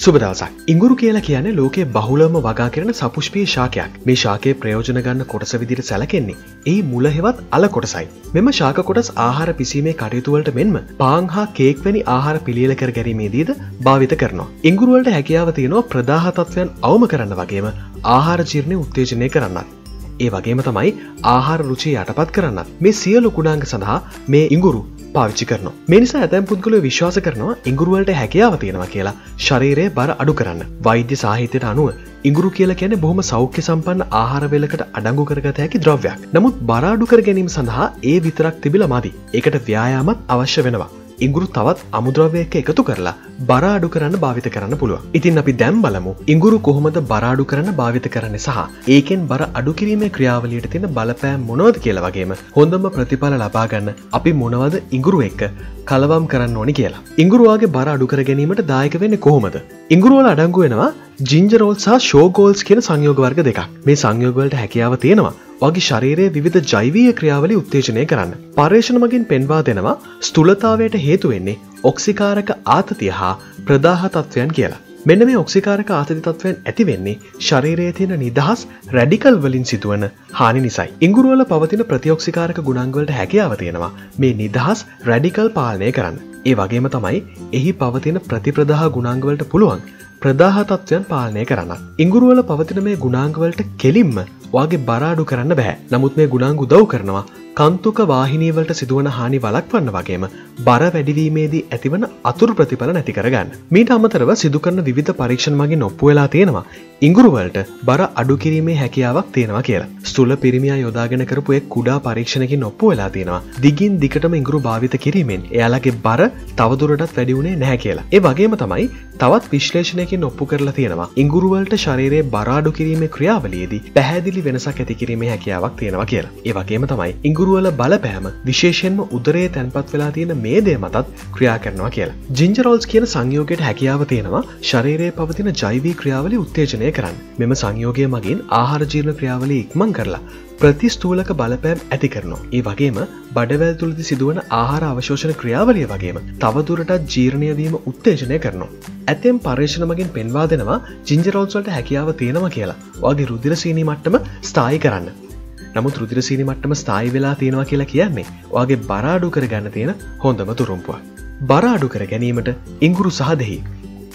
සුබදවසක් ඉංගුරු කියලා කියන්නේ ලෝකේ බහුලම වගා කරන සපුෂ්පී ශාකයක්. මේ ශාකයේ ප්‍රයෝජන ගන්න කොටස විදිර සැලකෙන්නේ. ඒ මුලහෙවත් අල කොටසයි. මෙම ශාක කොටස් ආහාර පිසීමේ කටයුතුවලට මෙන්ම පාං හා කේක්වැනි ආහාර පිළියල කර ගැරීමේදීද භාවිත කරනවා. ඉංගුරුවලට හැකියාව තියෙනවා ප්‍රදාහතත්වයන් අවම කරන්න වගේම ආහාර ජීර්ණය උත්තේජනය කරන්නත්. ඒ වගේම තමයි ආහාර රුචි යටපත් කරන්න මේ සියලු කුණාංග සඳහා මේ ඉංගුරු පාවිච්චි කරනවා. මෙනිසා ඇතැම් පුද්ගල විශ්වාස කරනවා ඉංගුරුවලට හැකියාව තියෙනවා කියලා. ශරීරය බර අඩු කරන්න. වෛද්‍ය සාහිතයට අනුව ඉංගුරු කියල කියන බොහොම සෞඛ්‍ය සම්පන්න ආහාරවෙලකට අඩංගු කරගත හැකි ද්‍රව්‍යයක්. නමුත් බරාඩු කර ගැනීම සඳහා ඒ විතරක් තිබිල මදි. එකට ව්‍යයාමත් අවශ්‍ය වෙනවා. ඉංගුරු තවත් අමුද්‍රවයක එකතු කරලා බරාඩු කරන්න භාවිත කරන්න පුළුව ඉතින් අපි දැම් බලමු ඉංගුරු කොහොමද බරාඩු කරන්න භාවිත කරන්න සහ ඒකෙන් බර අඩුකිරීමේ ක්‍රියාවලියට තියෙන බලපෑම් මොනවද කියල වගේම හොඳම ප්‍රතිඵල ලබාගන්න අපි මොනවද ඉංගුරු එක්ක කලවම් කරන්න ඕනි කියලා. ඉංගුරුවාගේ බර අඩු කර ගැනීමට දායක වෙන්න කොහොමද? ඉංගුරුවල අඩංගු වෙනවා ජිංජරෝල් සහ ෂෝගෝල්ස් කියන සංයෝග වර්ග දෙකක් මේ සංයෝගවලට හැකියාව තියෙනවා වගේ ශරීරයේ විවිධ ජෛවීය ක්‍රියාවලි උත්තේජනය කරන්න. පර්ේෂණ මගින් පෙන්වා දෙනවා ස්තුලතාවයට හේතුවෙන්නේ ඔක්සිකාරක ආතතිය හා ප්‍රදාහ තත්ත්වයන් කියලා. මෙන්න මේ ඔක්සිකාරක ආතති තත්වයන් ඇතිවෙන්නේ ශරීරයේ තියෙන නිදහස් රැඩිකල් වලින් සිදුවන හානි නිසයි. ඉංගුරුවල පවතින ප්‍රතියෝක්සිකාරක ගුණංගවලට හැකියාව තියෙනවා මේ නිදහස් රැඩිකල් පාලනය කරන්න. ඒ වගේම තමයි එහි පවතින ප්‍රතිප්‍රදාහ ගුණංගවලට පුළුවන් ප්‍රදාහ තත්ත්වයන් පාලනය කරන්න. ඉංගුරුවල පවතින මේ ගුණාංගවලට කෙලින්ම වගේ බරාඩු කරන්න බැහැ නමුත් මේ ගුණාංගු දව් කරනවා කන්තුක වාහිනීවලට සිදුවන හානි වලක්වන්න වගේම බර වැඩිවීමේදී ඇතිවන අතුරු ප්‍රතිඵල නැති කරගන්න. මීට අමතරව සිදුකරන විධ පරීක්ෂණ මගේ නොප්පු වෙලා තියෙනවා. ඉංගුරුවලට බර අඩු කිරීමේ හැකියාවක් තියෙනවා කියලා. ස්තුල පිරිමියා යොදාගෙන කරපු එක් කුඩා පරීක්ෂණකින් ඔප්පු වෙලා තියෙනවා. දිගින් දිකටම ඉංගුරු භාවිත කිරීමෙන් එයාලගේ බර තවදුරටත් වැඩිවුණේ නැහැ කියලා. ඒ වගේම තමයි තවත් විශ්ලේෂණයකින් ඔප්පු කරලා තියෙනවා. ඉංගුරුවලට ශරීරයේ බරාඩු කිරීමේ ක්‍රියාවලියේදී පැහැදිලි වෙනසක් ඇති කිරීමේ හැකියාවක් තියෙනවා කියලා. ඒ වගේම තමයි ඉංගුරුවල බලපෑම විශේෂයෙන්ම උදරයේ තැන්පත් වෙලා තියෙන මේ දේ මතත් ක්‍රියා කරනවා කියලා. ජිංජරෝල්ස් කියන සංයෝගයට හැකියාව තියෙනවා ශරීරයේ පවතින ජෛවී ක්‍රියාවලි උත්තේජනය කරන්න. මෙම සංයෝගය මගින් ආහාරජීර්ණ ක්‍රියාවලි ඉක්මං කරලා ප්‍රතිස්තූලක බලපෑම් ඇති කරනවා. ඒ වගේම බඩවැල් තුළදි සිදුවන ආහාර අවශෝෂණ ක්‍රියාවලිය වගේම තවදුරටත් ජීර්ණයවීම උත්තේජනය කරනවා. ඇතෙම් පර්ේෂණ මගින් පෙන්වා දෙනවා ජිංජරෝල්සල්ට හැකියාව තියෙනවා කියලා වගේ රුදිරසීනී මට්ටම ස්ථායි කරන්න. නමුත් රුදිරසීනි මට්ටම ස්ථායි වෙලා තියෙනවා කියලා කියන්නේ වගේ බරාඩු කර ගන්න තියෙන හොඳම තුරුම්පුවක්. බරාඩු කර ගැනීමට ඉංගුරු සහ දෙහි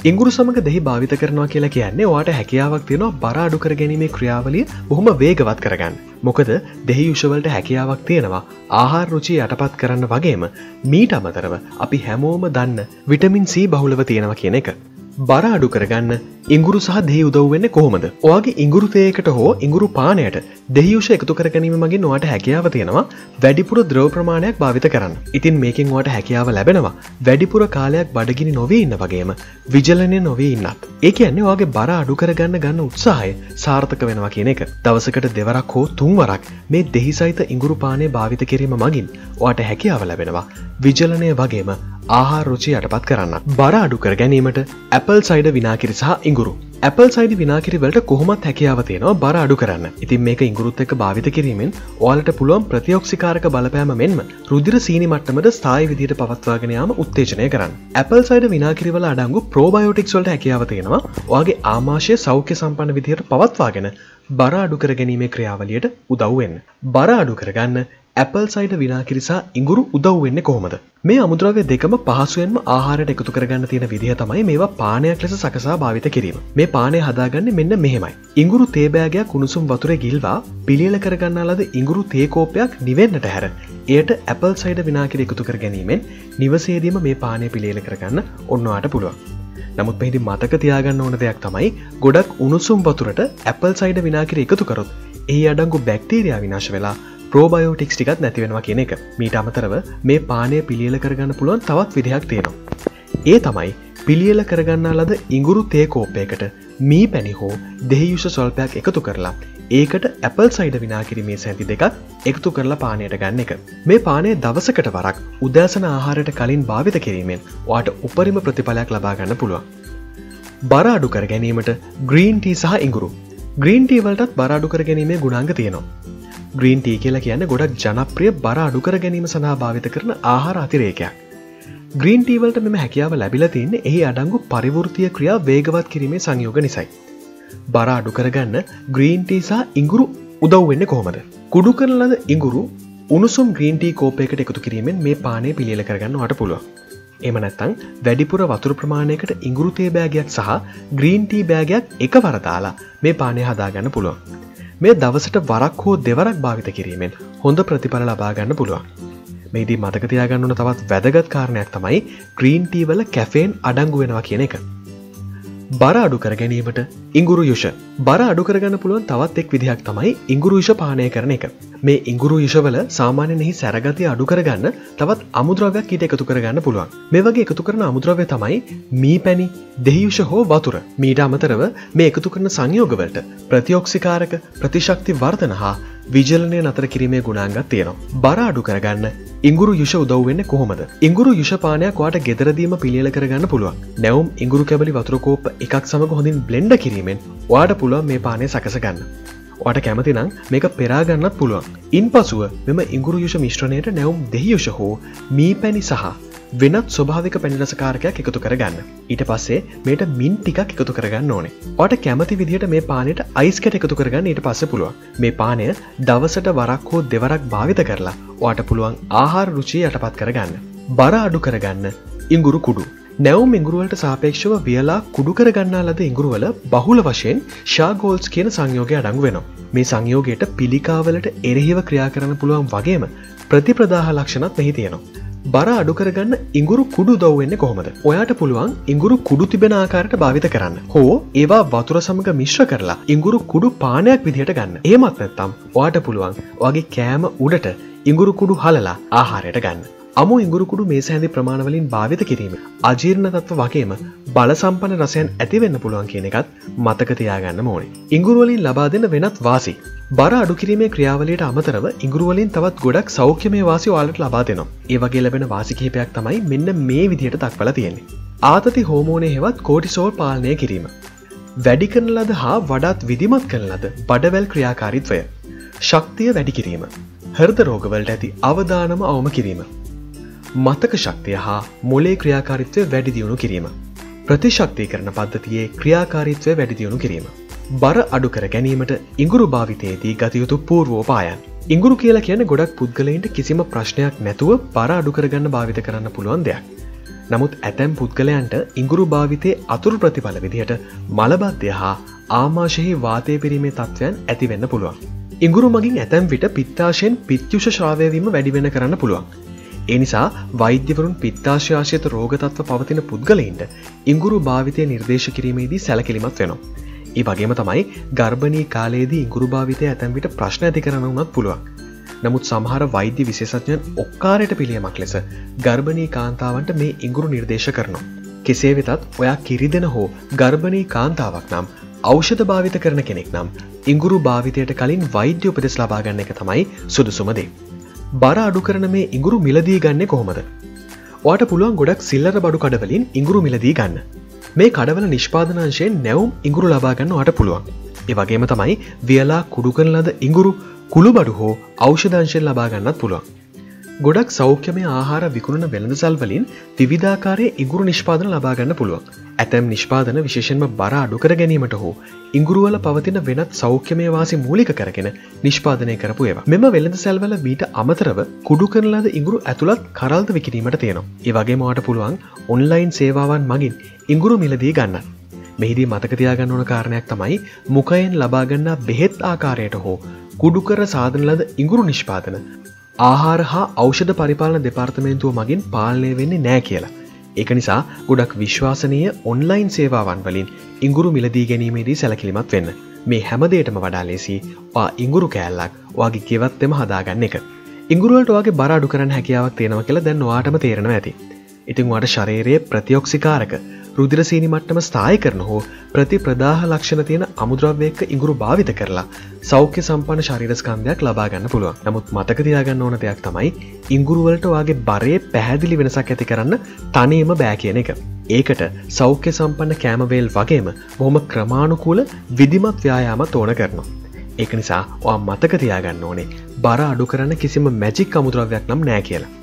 ඉංගුරු සමඟ දෙහි භාවිත කරනවා කියලා කියන්නේ වාට හැකියාවක් තියෙනවා බරාඩු කර ගැනීමේ ක්‍රියාවලිය බොහොම වේගවත් කරගන්න. මොකද දෙහි යුෂවලට හැකියාවක් තියෙනවා ආහාර රුචි යටපත් කරන්න වගේම මීට අමතරව අපි හැමෝම දන්න විටමින් සී බහුලව තියෙනවා කියන එක. බර අඩු කරගන්න ඉංගුරු සහ දෙහි උදව්වෙන්න කොහොමද? ඔයාගේ ඉංගුරුතයකට හෝ ඉංගුරු පානයට දෙහියුෂ එකතු කරගැනීම මගේ නොවට හැකියාව තියෙනවා. වැඩිපුර ද්‍රව ප්‍රමාණයක් භාවිත කරන්න. ඉතින් මේකින් වට හැකියාව ලැබෙනවා. වැඩිපුර කාලයක් බඩගිනි නොවේ ඉන්න වගේම විජලනය නොවේ ඉන්නත්. ඒ කියන්නේ වගේ බර අඩු කරගන්න ගන්න උත්සාහය සාර්ථක වෙනවා කියන එක. දවසකට දෙවරක් හෝ තුන්වරක් මේ දෙහි සහිත ඉංගුරු පානය භාවිත කිරීම මගින් වාට හැකියාව ලැබෙනවා. විජලනය වගේම ආහා රුචි යටපත් කරන්න. බර අඩු කර ගැනීමට ඇපල් සයිඩ විනාකිරි සහ ඉංගුරු ඇපල් සයිඩ විනාකිරිවලට කොහොමත් හැකියාව තියෙනවා බර අඩු කරන්න. ඉතින් මේක ඉංගුරුත් එක භාවිත කිරීමෙන් ඕලට පුළුවන් ප්‍රතියෝක්ෂිකාරක බලපෑම මෙන්ම රුදිර සීනි මට්ටමට ස්ථායි විදිට පවත්වාගෙනයාම උත්තේජනය කරන්න. ඇපල් සයිඩ විනාකිරිවල අඩංගු ප්‍රෝබයෝටික්ස් වලට හැකියාව තියෙනවා. වගේ ආමාශය සෞඛ්‍ය සම්පන්න විදිහයට පවත්වාගෙන බර අඩු කර ගැනීමේ ක්‍රියාවලියට උදව්වෙන් බර අඩු කරගන්න ඇපල් සයිඩ විනාකිරිසා ඉංගුරු උදව් වෙන්නේ කොහොමද? මේ අමුද්‍රව්‍ය දෙකම පහසුවෙන්ම ආහාරයට එකතු කරගන්න තියෙන විදිහ තමයි මේවා පානයක් ලෙස සකසා භාවිත කිරීම. මේ පානය හදාගන්න මෙන්න මෙහෙමයි. ඉංගුරු තේබෑගයක් කුණුසුම් වතුර ගිල්වා පිළියල කරගන්න ලද ඉංගුරු තේකෝපයක් නිවෙන්නට හැර. එයට ඇපල් සයිඩ විනාකිර එකතු කර ගැනීමෙන් නිවසේදීම මේ පානය පිළියල කරගන්න ඔන්නවාට පුළුවන්. නමුත් මෙහිදි මතක තියාගන්න ඕන දෙයක් තමයි ගොඩක් උණුසුම් වතුරට ඇපල් සයිඩ විනාකිර එකතු කරොත් ඒ අඩංගු බැක්ටීරයා විනාශ වෙලා ප්‍රෝබයෝටික්ස් ටිකත් නැතිවෙනවා කියන එක මීට අමතරව මේ පානය පිළියල කරගන්න පුළුවන් තවත් විදිහක් තියෙනවා. ඒ තමයි පිළියල කරගන්නා ලද ඉංගුරු තේකෝපයකට මී පැණි හෝ දෙහියුෂ සොල්පයක් එකතු කරලා ඒකට ඇපල් සයිඩ විනාකිරීමේ සැති දෙකක් එකතු කරලා පානයට ගන්න එක. මේ පානය දවසකට වරක් උදෑසන ආහාරයට කලින් භාවිත කිරීමෙන් වාට උපරිම ප්‍රතිඵලයක් ලබාගන්න පුළුවන්. බර අඩු කර ගැනීමට ග්‍රීන්ටී සහ ඉංගුරු ග්‍රීන්ටී වලටත් බරාඩු කර ගැනීමේ ගුණාංග තියෙනවා. ග්‍රීන් ටී කියලා කියන්න ගොඩක් ජනප්‍රිය බර අඩුකර ගැනීම සඳහා භාවිත කරන ආහාර අතිරේකයක්. ග්‍රීන් ටීවලට මෙම හැකියාව ලැබිල තින්නේ එහි අඩංගු පරිවෘතිය ක්‍රියා වේගවත් කිරීමේ සංයෝග නිසයි. බර අඩු කරගන්න ග්‍රීන්ටීසා ඉංගුරු උදව් වෙන්න කොහොමද. කුඩු කරන ලද ඉංගුරු උණුසුම් ග්‍රීන්ටී කෝපයකට එකතු කිරීමෙන් මේ පානය පිළියල කරගන්න වට පුළුව. එම නැත්තං වැඩිපුර වතුර ප්‍රමාණයකට ඉංගුරුතේ බෑගයක් සහ ග්‍රීන්ටී බෑගයක් එක වරදාලා මේ පානය හදාගන්න පුළුවන්. මේ දවසට වරක් හෝ දෙවරක් භාවිත කිරීමෙන් හොඳ ප්‍රතිඵල ලබාගන්න පුළුවන්. මේදී මතකතියාගන්නන තවත් වැදගත් කාරණයක් තමයි ග්‍රීන්ටී වල කැෆේන් අඩංගු වෙනවා කියන එක. බර අඩු කර ගැනීමට ඉංගුරු යුෂ. බර අඩු කරගන්න පුළුවන් තවත් එක් විදිහක් තමයි ඉංගුරු යුෂ පානය කරන එක. මේ ඉංගුරු යුෂවල සාමාන්‍යනෙහි සැරගතිය අඩු කරගන්න තවත් අමුද්‍රවයක් ඊට එකතු කරගන්න පුළුවන්. මේ වගේ එකතු කරන අමුද්‍රවය තමයි මී පැණි දෙහියුෂ හෝ වතුර. මීට අමතරව මේ එකතු කරන සංයෝගවලට ප්‍රතියෝක්ෂිකාරක ප්‍රතිශක්ති වර්ධන හා විජලනය නතර කිරීමේ ගුණාංගත් තියෙනවා. බර අඩු කරගන්න ඉංගුරු යුෂ උදව්වෙන්න කොහොමද. ඉංගුරු යුෂපානයක් වාට ගෙදරදීම පිළියල කරගන්න පුළුවන් නැවම් ඉංගුරු කැබලි වතුරකෝප එකක් සමඟ හොඳින් බ්ලෙන්ඩ කිරීමෙන් වාට පුළුවන් මේ පානය සකසගන්න. වට කැමතිනම් මේක පෙරාගන්නත් පුළුවන්. ඉන් පසුව මෙම ඉංගුරු යුෂ මිශ්‍රණයට නැවුම් දෙහියුෂ හෝ මී පැණි සහ වෙනත් ස්වභාවික පැනිරසකාරකයක් එකතු කරගන්න. ඊට පස්සේ මේට මින් ටිකක් එකතු කරගන්න ඕනේ. ඔට කැමති විදිහට මේ පානයට අයිස්කට එකතු කරගන්න ඊට පස්ස පුළුවන්. මේ පානය දවසට වරක් හෝ දෙවරක් භාවිත කරලා ඕට පුළුවන් ආහාර රුචිය යටපත් කරගන්න. බර අඩු කරගන්න ඉංගුරු කුඩු. නැවම් ඉංගුරුවලට සාපේක්ෂව වියලා කුඩු කරගන්නා ලද ඉංගුරුවල බහුල වශයෙන් ශාගෝල්ස් කියන සංයෝගය අඩංගු වෙනවා. මේ සංයෝගයට පිළිකාවලට එරෙහිව ක්‍රියා කරන්න පුළුවන් වගේම ප්‍රතිප්‍රදාහ ලක්ෂණත් මෙහි තියෙනවා. බර අඩු කරගන්න ඉංගුරු කුඩු දවවෙන්න කොහොමද? ඔයාට පුළුවන් ඉංගුරු කුඩු තිබෙන ආකාරයට භාවිත කරන්න. හෝ ඒවා වතුර සමඟ මිශ්‍ර කරලා ඉංගුරු කුඩු පානයක් විදිහට ගන්න. ඒමත් නැත්තම් ඔයාට පුළුවන් වගේ කෑම උඩට ඉංගුරු කුඩු හලලා ආහාරයට ගන්න. අමු ඉංගුරුකුඩු මේ සෑඳි ප්‍රමාණවලින් භාවිත කිරීම අජීර්ණ තත්ව වගේම බල සම්පන රසයන් ඇතිවෙන්න පුළුවන් කියන එකත් මතකතියාගන්න මෝනි. ඉංගුරුවලින් ලබා දෙන්න වෙනත් වාසි. බර අඩුකිරීමේ ක්‍රියාවලට අමතරව ඉංගුරුවලින් තවත් ගොඩක් සෞඛ්‍යමය වාසි වාලට ලබා දෙනවා. ඒවගේ ලැබෙන වාසිකහිපයක් තමයි මෙන්න මේ විදිහට දක්වල තියෙන්නේ. ආතති හෝමෝනය හෙවත් කෝටිසෝල් පාලනය කිරීම. වැඩි කරන ලද හා වඩාත් විදිමත් කරන ලද බඩවැල් ක්‍රියාකාරිත්වය. ශක්තිය වැඩි කිරීම. හර්ද රෝගවලට ඇති අවධානම අවම කිරීම. මතක ශක්තිය හා මොලේ ක්‍රියාකාරිත්වය වැඩිදියුණු කිරීම. ප්‍රතිශක්තිය කරන පද්ධතියේ ක්‍රියාකාරිත්වය වැඩිදියුණු කිරීම. බර අඩුකර ගැනීමට ඉංගුරු භාවිතයේදී ගතයුතු පූර්වෝපායන්. ඉංගුරු කියලා කියන ගොඩක් පුද්ගලයින්ට කිසිම ප්‍රශ්නයක් නැතුව බර අඩුකරගන්න භාවිත කරන්න පුළුවන් දෙයක්. නමුත් ඇතැම් පුද්ගලයන්ට ඉංගුරු භාවිතය අතුරු ප්‍රතිඵල විදිහට මලබද්ධය හා ආමාශයෙහි වාතය පිරීමේ තත්ත්වයන් ඇතිවෙන්න පුළුවන්. ඉංගුරු මගින් ඇතැම් විට පිත්තාශයෙන් පිත්යුෂ ශ්‍රාවයවීම වැඩිවෙන කරන්න පුළුවන්. එනිසා වෛද්‍යවරුන් පිත්තාශාශයත රෝගතත්ව පවතින පුද්ගලයින්ට ඉංගුරු භාවිතය නිර්දේශ කිරීමේදී සැලකිලිමත් වෙනවා. ඒ වගේම තමයි ගර්භණී කාලයේදී ඉංගුරු භාවිතය ඇතැන්විට ප්‍රශ්න ඇති කරන වුණත් පුළුවන්. නමුත් සමහර වෛද්‍ය විශේෂඥන් ඔක්කාරයට පිළියමක් ලෙස ගර්භණී කාන්තාවන්ට මේ ඉංගුරු නිර්දේශ කරනවා. කෙසේ වෙතත් ඔයා කිරිදෙන හෝ ගර්භණී කාන්තාවක් නම් ඖෂධ භාවිත කරන කෙනෙක් නම් ඉංගුරු භාවිතයට කලින් වෛද්‍ය උපදෙස් ලබාගන්න එක තමයි සුදුසුමදේ. බර අඩු කරන මේ ඉංගුරු මිලදී ගන්න කොහොමද. වාට පුළුවන් ගොඩක් සිල්ලර බඩු කඩවලින් ඉංගුරු මිලදී ගන්න. මේ කඩවල නිෂ්පාදනංශයෙන් නැවුම් ඉංගුරු ලබාගන්න වට පුළුවන්. ඒ වගේම තමයි වියලා කුඩු කරන ලද ඉංගුරු කුළු බඩු හෝ ඖෂධංශයෙන් ලබාගන්නත් පුළුවන්. ගොඩක් සෞඛ්‍යමය ආහාර විකුණන වෙළඳසල් වලින් විවිධාකාරය ඉගුරු නිෂ්පාදන ලබාගන්න පුළුවන්. ඇතැම් නිෂ්පාදන විශේෂෙන්ම බර අඩුකර ගැනීමට හෝ ඉංගුරුවල පවතින වෙනත් සෞඛ්‍යමය වාසි මූලික කරගෙන නිෂ්පාදනය කරපු ඒවා මෙම වෙළඳ සැල්වල මීට අමතරව කුඩු කරලාද ඉංගුරු ඇතුළත් කරල්ද විකිරීමට තියෙනවා. ඒ වගේ මවාට පුළුවන් ඔන්ලයින් සේවාවන් මගින් ඉංගුරු මිලදී ගන්න. මෙහිදී මතකතියාගන්න ඕන කාරණයක් තමයි මුකයෙන් ලබාගන්න බෙහෙත් ආකාරයට හෝ කුඩුකර සාධනලද ඉංගුරු නිෂ්පාදන ආහාර හා ඖෂධ පරිපාලන දෙපාර්තමේන්තුව මගින් පාලනය වෙන්නේ නෑ කියලා. ඒක නිසා ගොඩක් විශ්වාසනය ඔන්ලයින් සේවාවන් වලින් ඉංගුරු මිලදී ගැනීමේදී සැලකිලිමත් වෙන්න. මේ හැමදේටම වඩා ලෙසි වා ඉංගුරු කෑල්ලක් වගේ කෙවත්තෙම හදාගන්න එක. ඉංගුරුවලට වගේ බරාඩු කරන හැකියාවක් තියෙනව කියලා දැන් වාටම තේරෙනවා ඇති. ඉතින් වට ශරේරයේ ප්‍රතියොක්සිකාරක රුදිරසීනි මට්ටම ස්ථායි කරන හෝ ප්‍රති ප්‍රදාහ ලක්ෂණ තියෙන අමුද්‍රව්‍යයක ඉඟුරු භාවිත කරලා සෞඛ්‍ය සම්පන්න ශරීරස්කන්ධයක් ලබාගන්න පුළුවන් නමුත් මතකතියාගන්න ඕන දෙයක් තමයි ඉංගුරුවලට වගේ බරේ පැහැදිලි වෙනසක් ඇති කරන්න තනීම බෑ කියන එක. ඒකට සෞඛ්‍ය සම්පන්න කෑමවේල් වගේම බොහොම ක්‍රමාණුකූල විදිමත් ව්‍යයාමත් ඕන කරනවා. ඒක නිසා ඔයා මතකතියාගන්න ඕනේ බර අඩු කරන්න කිසිම මැජික් අමුද්‍රව්යක් නම් නෑ කියලා.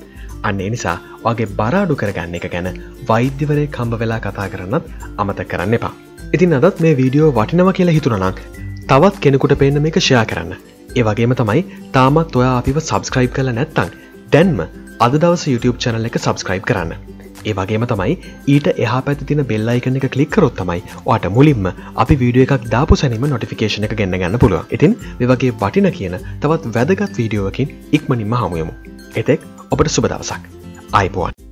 අන්නේ නිසා වගේ බරාඩු කරගන්න එක ගැන වෛද්‍යවරය කම්බ වෙලා කතා කරන්නත් අමත කරන්න එපා. ඉතින් අදත් මේ වීඩියෝ වටිනව කියලා හිතුනනක් තවත් කෙනෙකුට පේන්න මේක ෂයා කරන්න. ඒ වගේම තමයි තාමත් ඔයා අපිව සබස්ක්‍රයිබ් කළ නැත්තං දැන්ම අද දවස YouTube චැනල් එක සබස්ක්‍රයිබ් කරන්න. ඒ වගේම තමයි ඊට එහා පැති තින බෙල්ලයිකන එක කලික්කරොත් තමයි වාට මුලින්ම අපි වීඩියෝ එකක් දාපු සැනීම නොටිෆිකේෂන එක ගන්න ගන්න පුළුව ඉතින් මෙවගේ වටින කියන තවත් වැදගත් වීඩියෝවකින් ඉක්මනින්ම හමුයමු එතෙක් ඔබට සුබදවසක් අයිබෝන්